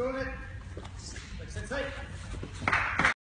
Don't